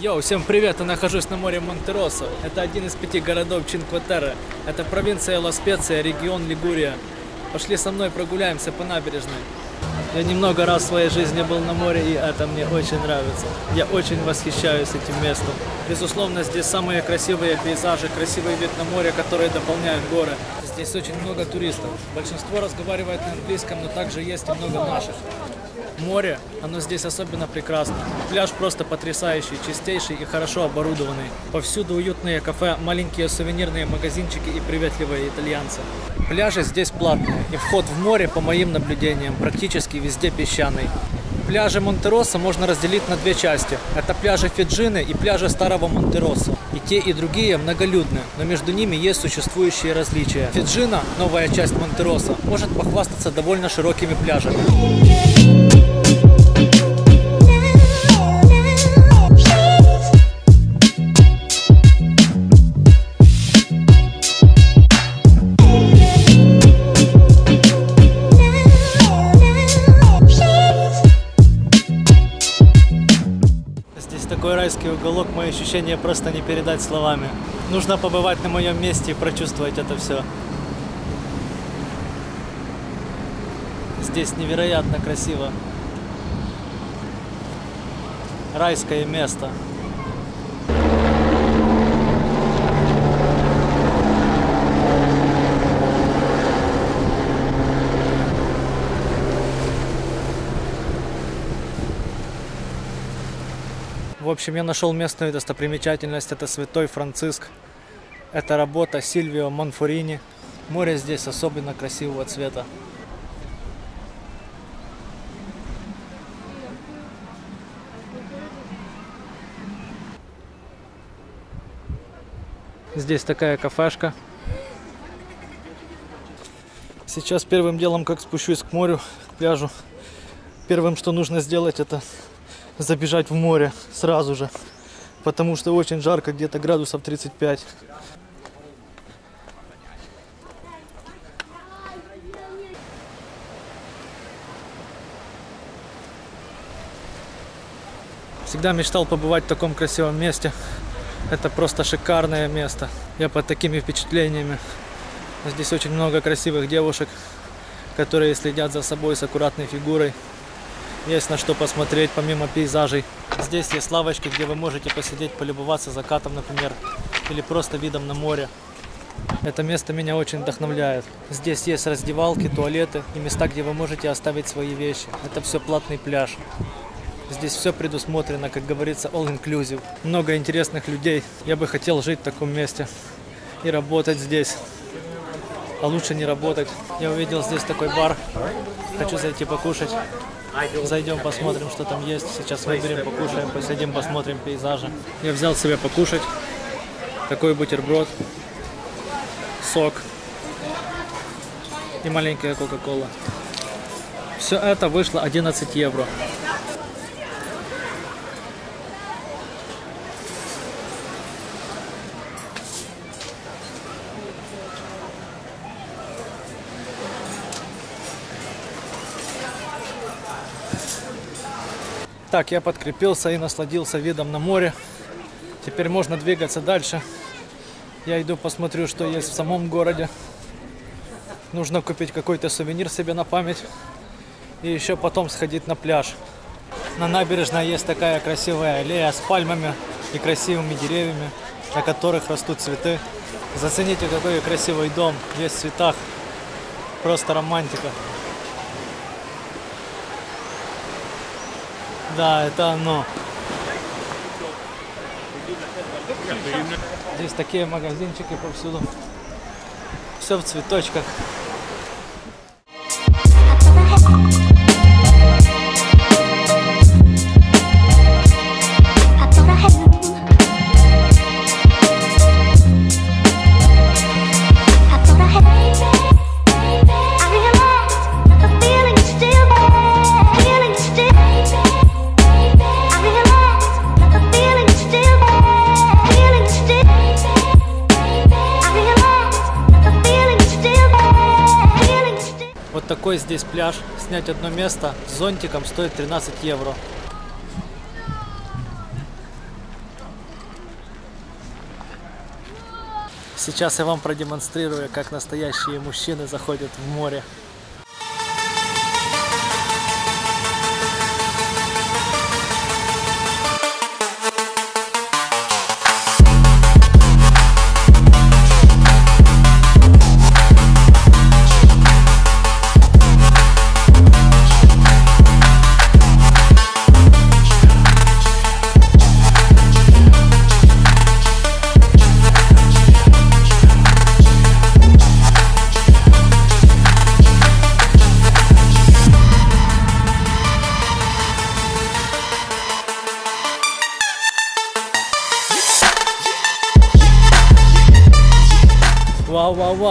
Йоу, всем привет! Я нахожусь на море Монтеросо. Это один из пяти городов Чинкватерре. Это провинция Ла-Специя, регион Лигурия. Пошли со мной прогуляемся по набережной. Я немного раз в своей жизни был на море, и это мне очень нравится. Я очень восхищаюсь этим местом. Безусловно, здесь самые красивые пейзажи, красивый вид на море, которые дополняют горы. Здесь очень много туристов. Большинство разговаривает на английском, но также есть и много наших. Море, оно здесь особенно прекрасно. Пляж просто потрясающий, чистейший и хорошо оборудованный. Повсюду уютные кафе, маленькие сувенирные магазинчики и приветливые итальянцы. Пляжи здесь платные, и вход в море, по моим наблюдениям, практически везде песчаный. Пляжи Монтероса можно разделить на две части. Это пляжи Фиджины и пляжи Старого Монтероса. И те, и другие многолюдны, но между ними есть существующие различия. Фиджина, новая часть Монтероса, может похвастаться довольно широкими пляжами. Мои ощущения просто не передать словами. Нужно побывать на моем месте и прочувствовать это все. Здесь невероятно красиво. Райское место. В общем, я нашел местную достопримечательность. Это Святой Франциск. Это работа Сильвио Монфорини. Море здесь особенно красивого цвета. Здесь такая кафешка. Сейчас первым делом, как спущусь к морю, к пляжу, первым, что нужно сделать, это забежать в море сразу же. Потому что очень жарко, где-то градусов 35. Всегда мечтал побывать в таком красивом месте. Это просто шикарное место. Я под такими впечатлениями. Здесь очень много красивых девушек, которые следят за собой с аккуратной фигурой. Есть на что посмотреть помимо пейзажей. Здесь есть лавочки, где вы можете посидеть, полюбоваться закатом, например, или просто видом на море. Это место меня очень вдохновляет. Здесь есть раздевалки, туалеты и места, где вы можете оставить свои вещи. Это все платный пляж. Здесь все предусмотрено, как говорится, all inclusive. Много интересных людей. Я бы хотел жить в таком месте и работать здесь. А лучше не работать. Я увидел здесь такой бар. Хочу зайти покушать. Зайдем, посмотрим, что там есть. Сейчас выберем, покушаем, посидим, посмотрим пейзажи. Я взял себе покушать. Такой бутерброд, сок и маленькая кока-кола. Все это вышло 11 евро. Так, я подкрепился и насладился видом на море. Теперь можно двигаться дальше. Я иду посмотрю, что есть в самом городе. Нужно купить какой-то сувенир себе на память. И еще потом сходить на пляж. На набережной есть такая красивая аллея с пальмами и красивыми деревьями, на которых растут цветы. Зацените, какой красивый дом, весь в цветах. Просто романтика. Да, это оно. Здесь такие магазинчики повсюду. Все в цветочках. Такой здесь пляж. Снять одно место с зонтиком стоит 13 евро. Сейчас я вам продемонстрирую, как настоящие мужчины заходят в море.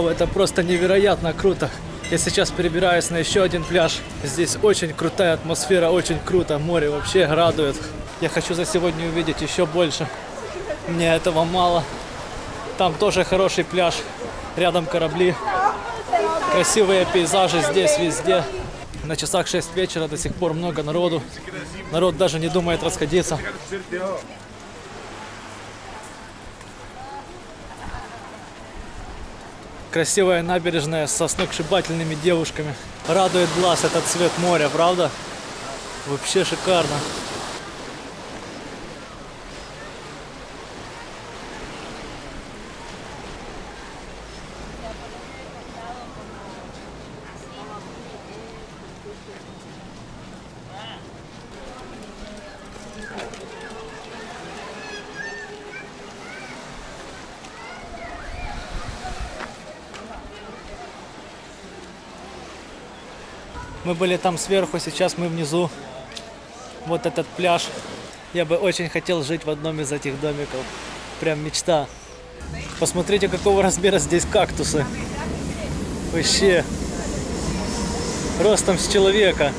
Вау, это просто невероятно круто. Я сейчас перебираюсь на еще один пляж. Здесь очень крутая атмосфера, очень круто. Море вообще радует. Я хочу за сегодня увидеть еще больше. Мне этого мало. Там тоже хороший пляж. Рядом корабли. Красивые пейзажи здесь, везде. На часах 6 вечера до сих пор много народу. Народ даже не думает расходиться. Красивая набережная со сногсшибательными девушками. Радует глаз этот цвет моря, правда? Вообще шикарно. Мы были там сверху, сейчас мы внизу. Вот этот пляж. Я бы очень хотел жить в одном из этих домиков. Прям мечта. Посмотрите, какого размера здесь кактусы. Вообще. Ростом с человека.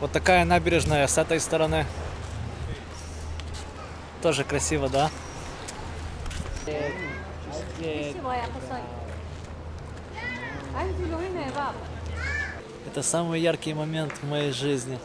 Вот такая набережная с этой стороны. Тоже красиво, да? Это самый яркий момент в моей жизни.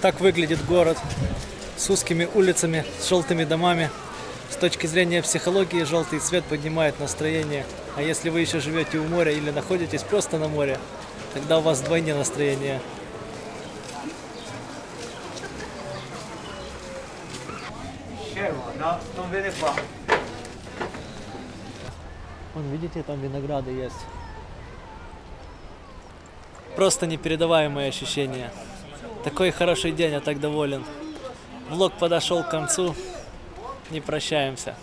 Так выглядит город с узкими улицами, с желтыми домами. С точки зрения психологии желтый цвет поднимает настроение. А если вы еще живете у моря или находитесь просто на море, тогда у вас вдвойне настроение. Вон, видите, там винограды есть. Просто непередаваемые ощущения. Такой хороший день, я так доволен. Влог подошел к концу. Не прощаемся.